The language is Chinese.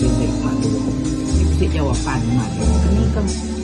เป็นเด็กฝากรว